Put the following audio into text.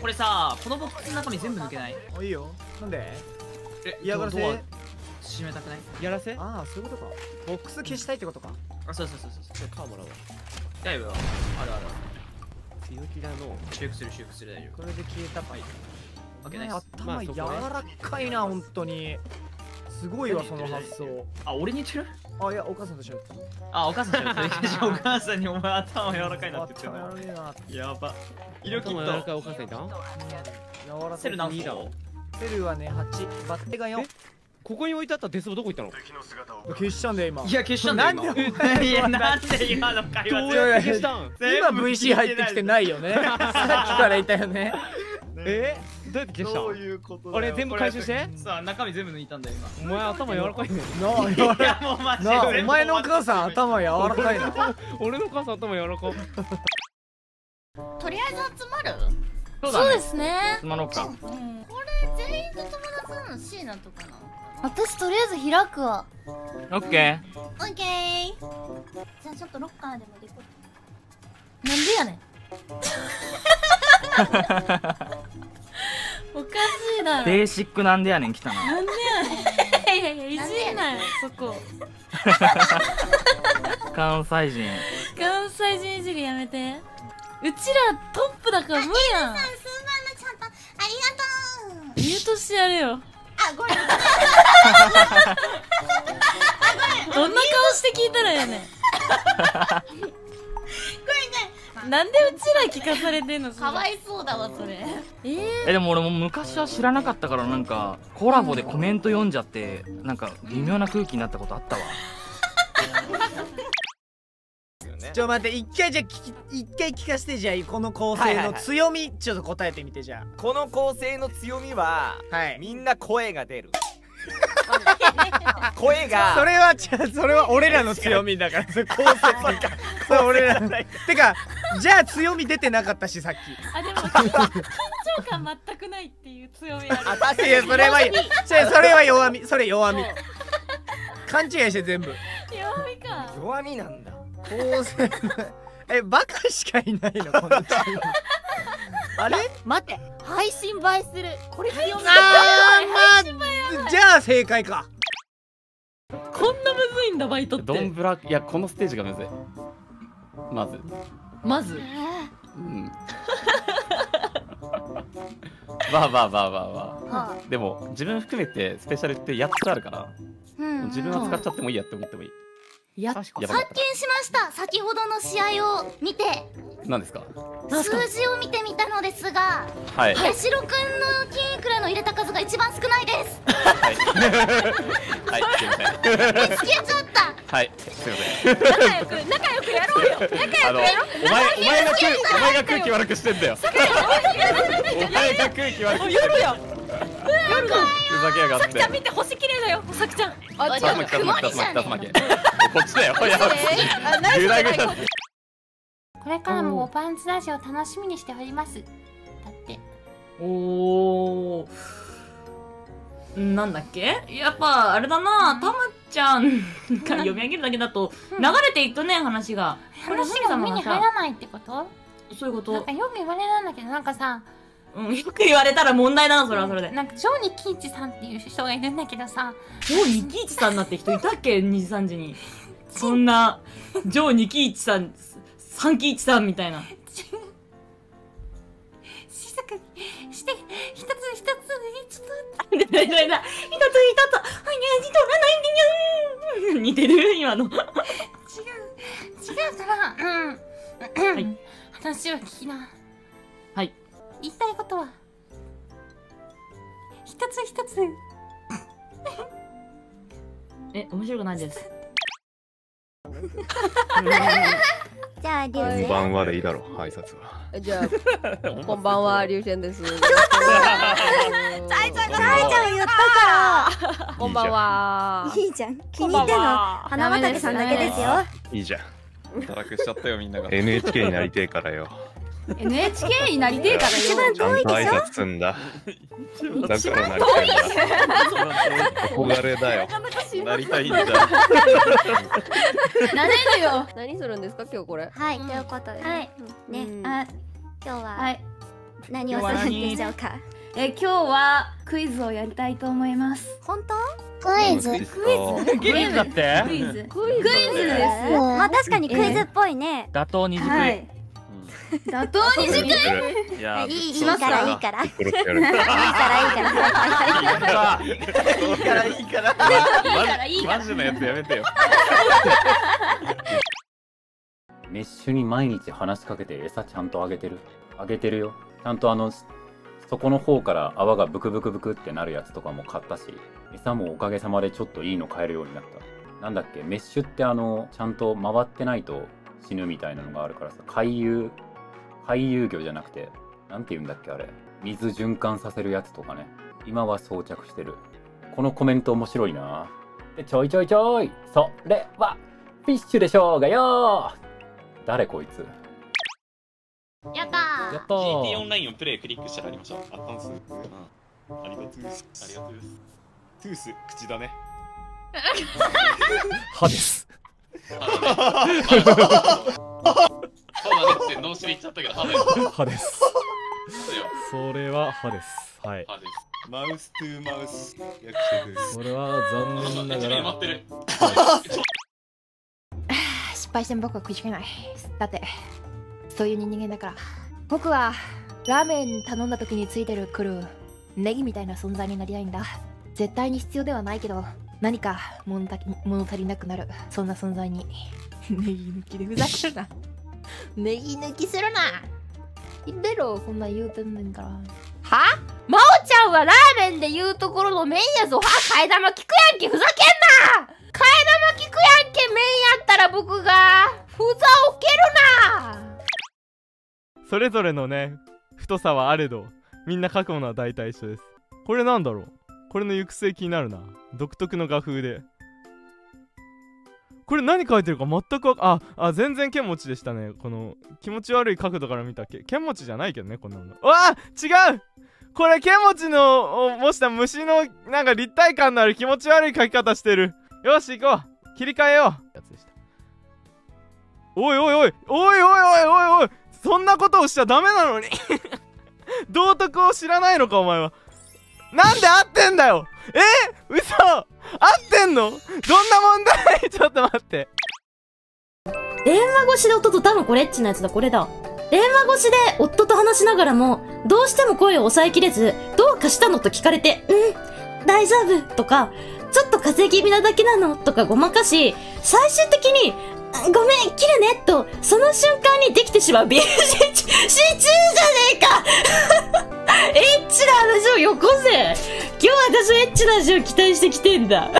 これさこのボックスの中身全部抜けない？あいいよ。なんで？え嫌がらせ？閉めたくない？やらせ？ああそういうことか。ボックス消したいってことか？あそうそうそうそうちょっとカーもらうわ。だいぶあるある。強気だの修復する修復する大丈これで消えたか。い。夫 OK ナイス頭柔ね。らかいな本当に。すごいわその発想。あ俺に言ってる？あいやお母さんとしようあお母さんじゃなくて お母さんにお前頭柔らかいなって言って頭る柔らかいな。やば。医療キ頭柔らッかいお母さんいた？柔らかいセル何二だ。個セルはね8バッテが4え？ここに置いてあったデスボどこ行ったの？消したんだよ今。いや消したんだよなんで今いやなんで今の会話消したん。今 VC 入ってきてないよね。さっきから言ったよねえ？どうやって消したん？いうこと俺全部回収して？さあ中身全部抜いたんだよ今。お前頭柔らかいねなあ柔らかいやもうマお前のお母さん頭柔らかいな俺の母さん頭柔らか。いとりあえず集まる？そうそうだねですね。つまろうか。これ全員と友達なの？C なとかな私とりあえず開くわオッケなオッケー。じゃあちょっとロッカーでもデコなんでやねん だろーベーシックなんでやねん来たななんでやねん。いやいやいじんなよ。そこ。関西人。関西人いじりやめて。うちらトップだから無理やん。すまんなちゃんとありがとう。ミュートしてやれよ。あごめん。どんな顔して聞いたらやねん なんでうちら聞かされてんの？かわいそうだわそれ。えー、えでも俺も昔は知らなかったからなんかコラボでコメント読んじゃってなんか微妙な空気になったことあったわ。ちょ待って一回じゃあ聞き一回聞かせてじゃあこの構成の強みちょっと答えてみてじゃこの構成の強みはあはい。みんな声が出る。声が。それはそれは俺らの強みだから それ構成それ俺らの。てかじゃあ強み出てなかったしさっき。あでも緊張感全くないっていう強みある。あ確かいやそれはそれそれは弱みそれ弱み。勘違いして全部。弱みか。弱みなんだ。構成えバカしかいないの？このチームあれ？待って配信映えする。これ強みあーまあじゃあ正解か。こんなむずいんだバイトって。ドンブラいやこのステージがむずい。まずまず。うん。まあまあまあまあまはあでも自分含めてスペシャルって8つあるから。うん自分は使っちゃってもいいやって思ってもいい。やっやば発見しました。先ほどの試合を見て。た何ですか？数字を見てみたのですがはい。はい八代くんの金いくらの入れた数が一番少ないです。はい。すいません。つけちゃった。はい。すいませんあのお前お前が空お前が空気悪くしてんだよ。お前が空気悪くしてんだよ。ふざけやがって。さきちゃん見て星綺麗だよ。さきちゃん。あ竜巻竜巻竜巻竜巻こっちだよ。やばいグラグラこれからもおパンツラジオ楽しみにしております。だって。おー。なんだっけ？やっぱあれだな。たまちゃん。か ら読み上げるだけだとうん。流れていくとね話が。話が目に入らないってこと？そういうこと。なんかよく言われるんだけど、なんかさ、うんよく言われたら問題だなそれはそれで。なんかジョーニキイチさんっていう人がいるんだけどさ、ジョーニキイチさんなって人いたっけ？2時3時に。そんなジョーニキイチさんサンキイチさんみたいな。静かにして、一つ一つ、ちょっでだいだ一つ一つ。あいや似とらないんでにゃん似てる？今の。と違う、違うから、うん。い。話を聞きな。はい。言いたいことは、一つ一つ、え面白くないです。じゃあリュウこんばんはでいいだろう挨拶は。じゃあ、こんばんは、りゅうしぇんです。ちょっとちゃいちゃんがちゃいちゃん言ったかこんばんは。らいいじゃん。気に入ってんの？花畑さんだけですよ。い。いじゃん。堕落しちゃったよみんなが。NHK になりてえからよ。NHK になりてえから一番ちゃんと挨拶すんだ。だからなりたいんだ。憧れだよ。なりたいんじゃんなれるよ。何するんですか、今日これ？はい。ということで。はい。ね。うん。あ今日ははい。何をするんでしょうか？え今日はクイズをやりたいと思います。本当？クイズ。クイズ。クイズだって？クイズ。クイズ。です。まあ確かにクイズっぽいね。打倒二軸はい。打倒二軸い？やいい？いいか？からいいから。いい。からいいから。いいからいいから。いいからいいから。マジのやつやめてよ。メッシュに毎日話しかけて餌ちゃんとあげてる。あげてるよ。ちゃんとあの底の方から泡がブクブクブクってなるやつとかも買ったし餌もおかげさまでちょっといいの買えるようになった。なんだっけメッシュってあのちゃんと回ってないと死ぬみたいなのがあるからさ回遊回遊魚じゃなくてなんて言うんだっけあれ。水循環させるやつとかね。今は装着してる。このコメント面白いな。でちょいちょいちょい。それはフィッシュでしょうがよ誰こいつ。やったー。やった GT オーンラインをプレイクリックしたらありました。あったんす。うん。ありがとうです。ありがとうです。トゥース、口だね。歯です歯だねって脳死で言っちゃったけど、歯だよ。歯ですそれは歯ですはい歯です。マウストゥーマウス役者です。これは残念ながらってる。失敗しても僕は悔しくないだってそういう人間だから僕はラーメン頼んだ時についてるくるネギみたいな存在になりたいんだ。絶対に必要ではないけど何か物足り物足りなくなるそんな存在に。ネギ抜きでふざけるな。ネギ抜きするな。言ってろこんなん言うてんねんから。は？真央ちゃんはラーメンで言うところの麺やぞ。は？替え玉聞くやんけふざけんな。替え玉聞くやんけ麺やったら僕がふざをけるなそれぞれのね太さはあれどみんな書くものは大体一緒です。これなんだろう？これの行く末気になるな。独特の画風で。これ何書いてるか全くかああ全然剣持ちでしたね。この気持ち悪い角度から見たけ剣持ちじゃないけどねこんなの。うわあ違う！これ剣持ちの模した虫のなんか立体感のある気持ち悪い書き方してる。よし行こう。切り替えよう。やつでした。おいおいおいおいおいおいおいおいそんなことをしちゃダメなのに。道徳を知らないのかお前は。なんで合ってんだよ。え？嘘。合ってんの？どんな問題？ちょっと待って。電話越しで夫と多分これエッチなやつだ、これだ。電話越しで夫と話しながらも、どうしても声を抑えきれず、どうかしたのと聞かれて、うん、大丈夫？とか、ちょっと風邪気味なだけなの？とかごまかし、最終的に、ごめん、切るねと、その瞬間にできてしまうビールシチュー、シチューじゃねえか。エッチな話をよこせ。今日私はエッチな話を期待してきてんだ。